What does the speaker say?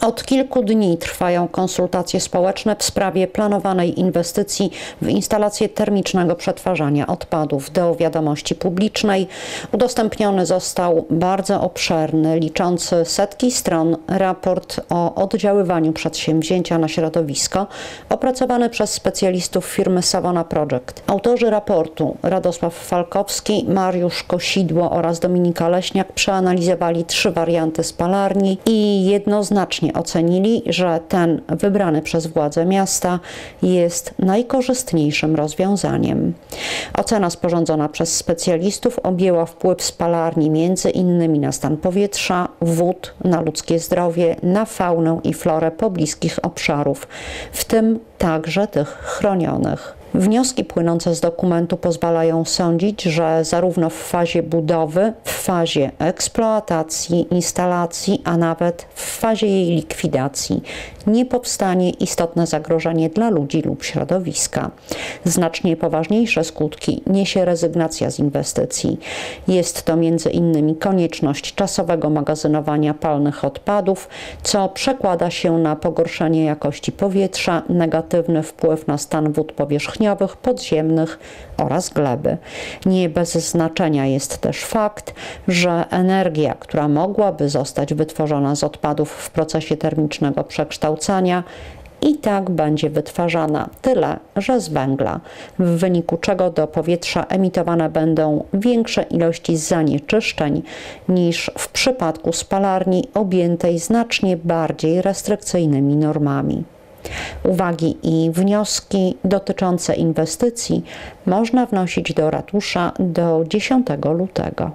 Od kilku dni trwają konsultacje społeczne w sprawie planowanej inwestycji w instalację termicznego przetwarzania odpadów. Do wiadomości publicznej udostępniony został bardzo obszerny, liczący setki stron raport o oddziaływaniu przedsięwzięcia na środowisko, opracowany przez specjalistów firmy Savona Project. Autorzy raportu Radosław Falkowski, Mariusz Kosidło oraz Dominika Leśniak przeanalizowali trzy warianty spalarni i jednoznacznie ocenili, że ten wybrany przez władze miasta jest najkorzystniejszym rozwiązaniem. Ocena sporządzona przez specjalistów objęła wpływ spalarni między innymi na stan powietrza, wód, na ludzkie zdrowie, na faunę i florę pobliskich obszarów, w tym także tych chronionych. Wnioski płynące z dokumentu pozwalają sądzić, że zarówno w fazie budowy, w fazie eksploatacji, instalacji, a nawet w fazie jej likwidacji nie powstanie istotne zagrożenie dla ludzi lub środowiska. Znacznie poważniejsze skutki niesie rezygnacja z inwestycji. Jest to innymi konieczność czasowego magazynowania palnych odpadów, co przekłada się na pogorszenie jakości powietrza, negatywny wpływ na stan wód powierzchniowych, podziemnych oraz gleby. Nie bez znaczenia jest też fakt, że energia, która mogłaby zostać wytworzona z odpadów w procesie termicznego przekształcania, i tak będzie wytwarzana tyle, że z węgla, w wyniku czego do powietrza emitowane będą większe ilości zanieczyszczeń niż w przypadku spalarni objętej znacznie bardziej restrykcyjnymi normami. Uwagi i wnioski dotyczące inwestycji można wnosić do ratusza do 10 lutego.